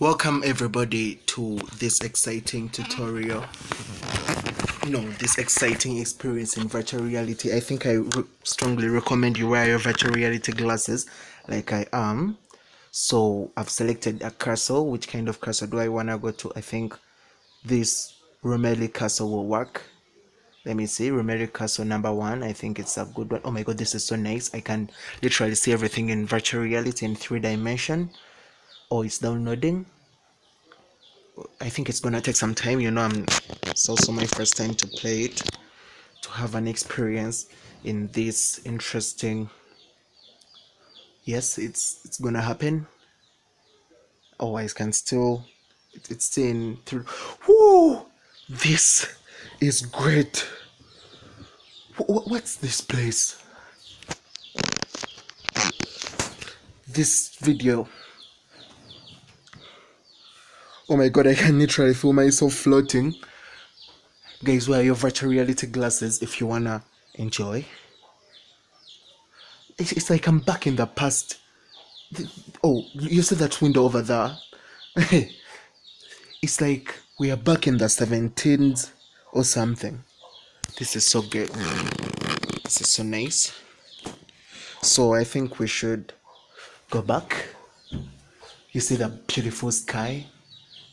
Welcome everybody to this exciting tutorial. No, this exciting experience in virtual reality. I think I re- strongly recommend you wear your virtual reality glasses like I am. So I've selected a castle. Which kind of castle do I wanna go to? I think this Rumeli castle will work. Let me see, Rumeli castle number one. I think it's a good one. Oh my god, this is so nice. I can literally see everything in virtual reality in three dimension oh it's downloading? I think it's gonna take some time you know i'm it's also my first time to play it to have an experience in this interesting yes it's it's gonna happen. Oh i can still it, it's in through Whoa! this is great. Wh- what's this place? This video oh my god i can literally feel myself floating. Guys wear your virtual reality glasses if you wanna enjoy. It's, it's like i'm back in the past. Oh you see that window over there? It's like we are back in the 17th or something. This is so good. This is so nice. So i think we should go back. You see the beautiful sky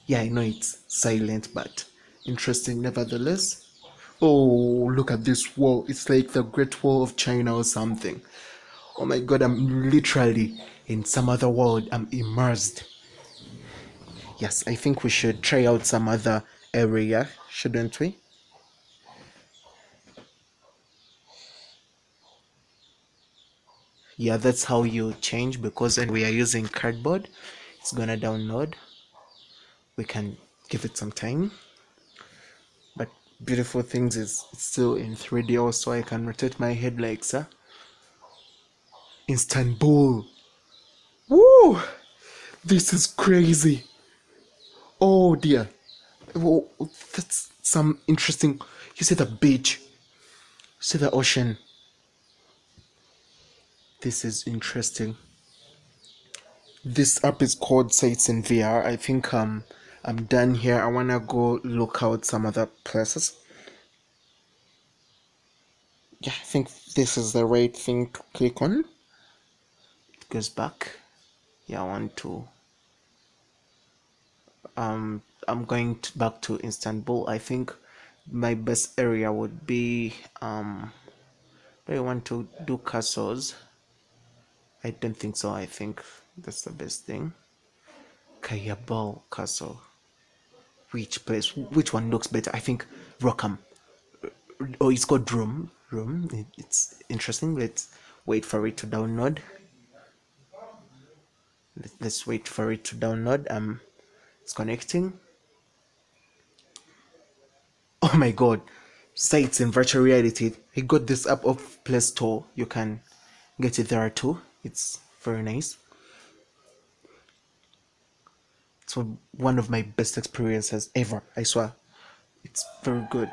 yeah, I know it's silent, but interesting nevertheless. Oh, look at this wall. It's like the Great Wall of China or something. Oh my god, I'm literally in some other world. I'm immersed. Yes, I think we should try out some other area, shouldn't we? Yeah, that's how you change because we are using cardboard, it's gonna download we can give it some time. But beautiful things is still in 3d also. I can rotate my head like so istanbul. Woo! this is crazy. Oh dear. Oh, that's some interesting. You see the beach. You see the ocean. This is interesting. This app is called sites in vr i think um i'm done here. I want to go look out some other places. Yeah i think this is the right thing to click on. It goes back. Yeah i want to um i'm going to, back to istanbul. I think my best area would be um do i want to do castles? I don't think so. I think that's the best thing. Kayabal Castle. Which place? Which one looks better? I think Rockham. Oh, it's called Room. Room. It- It's interesting. Let's wait for it to download. Let- Let's wait for it to download. Um, it's connecting. Oh my god! Sites in virtual reality. I got this app off Play Store. You can get it there too. It's very nice. It's one of my best experiences ever. I swear. It's very good.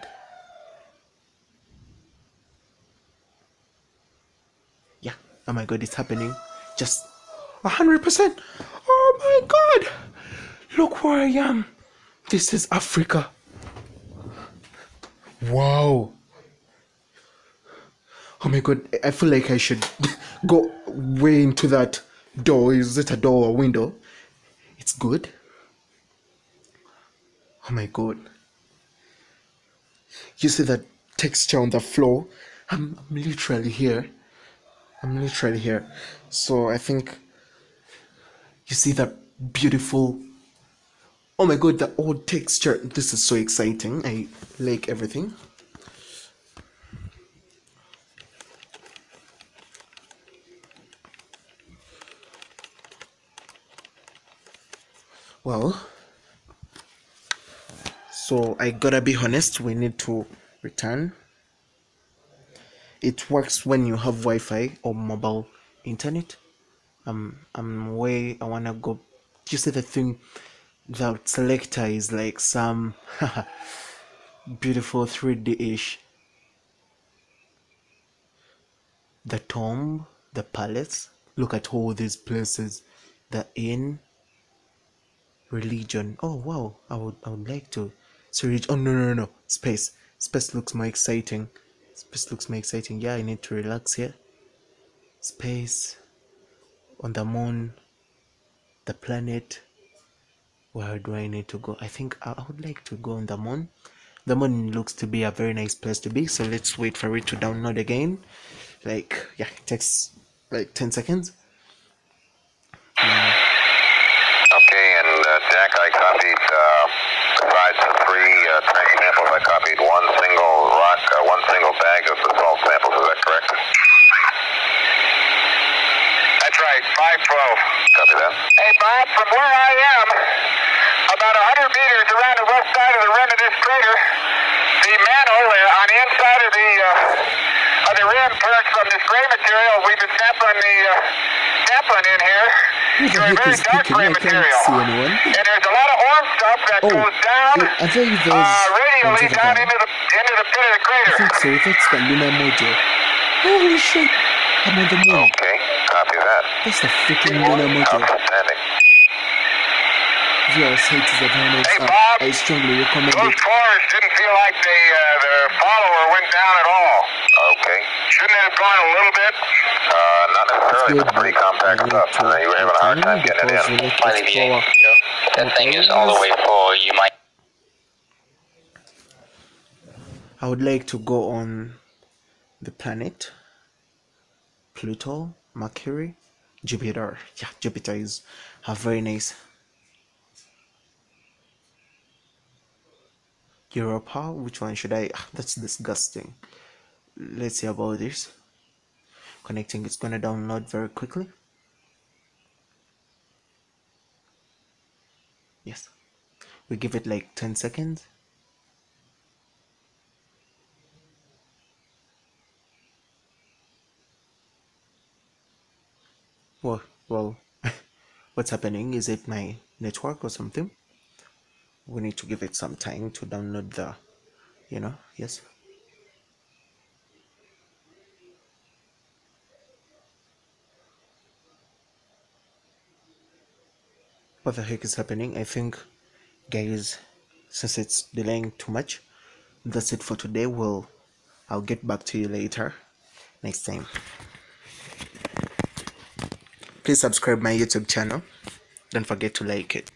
Yeah. Oh my god, it's happening. Just a hundred percent. Oh my god. Look where I am. This is Africa. Wow. Oh my god, I feel like I should go way into that door. Is it a door or a window? It's good. Oh my god. You see that texture on the floor? I'm, I'm literally here. I'm literally here. So I think you see that beautiful. Oh my god, the old texture. This is so exciting. I like everything. Well, so I gotta be honest, we need to return. It works when you have Wi Fi or mobile internet. Um, I'm way, I wanna go. You see the thing, the selector is like some beautiful 3D ish. The tomb, the palace. Look at all these places. The inn, religion. Oh wow, I would I would like to. So oh no no no space space looks more exciting. Space looks more exciting. Yeah, I need to relax here. Space on the moon, the planet. Where do I need to go? I think I, would like to go on the moon. The moon looks to be a very nice place to be. So let's wait for it to download again. Like yeah, it takes like ten seconds. Okay, and uh, Jack, I copied, uh, besides the three uh, track samples, I copied one single rock, uh, one single bag of the salt samples. Is that correct? That's right, 512. Copy that. Hey, Bob, from where I am, about 100 meters around the west side of the rim of this crater, the mantle uh, on the inside of the uh, of the rim turns from this gray material we've been sampling the uh, sampling in here Who the to a heck very dark gray material. see. And there's a lot of stuff that Oh, goes down I think uh, radially down into the into the pit of the I crater. think so. That's the lunar module. Holy shit! I'm on the moon. Okay, copy that. That's the freaking lunar module. Outstanding. Viewers hate the planets. Hey, Bob. I strongly recommend Those it. cores didn't feel like the uh, the follower went down at all. Okay. Shouldn't it have gone a little bit? Uh, not necessarily. Good, It's pretty compact I need stuff. to Uh, you were having a hard time getting it in. we need Plenty of explore. That thing is all the way full. You might. I would like to go on the planet Pluto, Mercury, Jupiter. Yeah, Jupiter is a very nice. Europa, which one should I? ah, That's disgusting. Let's see about this. Connecting, it's gonna download very quickly. Yes, we give it like 10 seconds. Well, well, what's happening? Is it my network or something? We need to give it some time to download the, you know, yes. What the heck is happening? I think, guys, since it's delaying too much, that's it for today. We'll, I'll get back to you later, next time. Please subscribe my YouTube channel. Don't forget to like it.